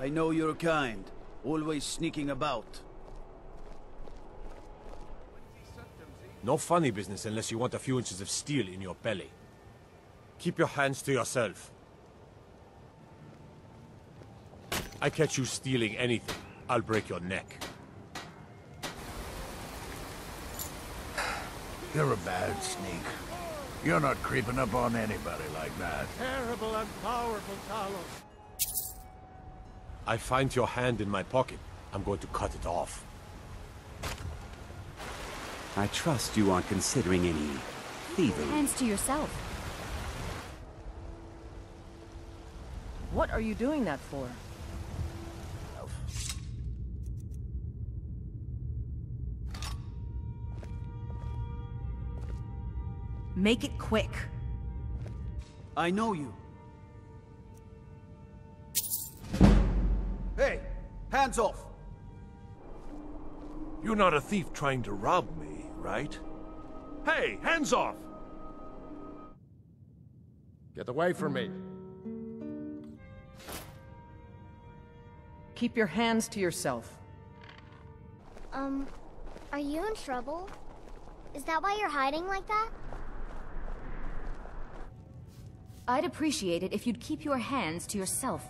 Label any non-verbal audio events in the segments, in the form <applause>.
I know your kind. Always sneaking about. No funny business unless you want a few inches of steel in your belly. Keep your hands to yourself. I catch you stealing anything, I'll break your neck. <sighs> You're a bad sneak. You're not creeping up on anybody like that. Terrible and powerful Talos. I find your hand in my pocket. I'm going to cut it off. I trust you aren't considering any thievery. Hands to yourself. What are you doing that for? Make it quick. I know you. Hands off! You're not a thief trying to rob me, right? Hey, hands off! Get away from me. Keep your hands to yourself. Um, are you in trouble? Is that why you're hiding like that? I'd appreciate it if you'd keep your hands to yourself.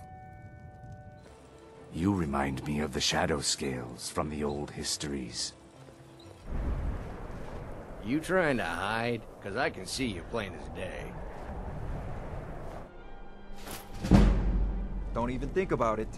You remind me of the Shadow Scales from the old histories. You trying to hide? Cause I can see you plain as day. Don't even think about it.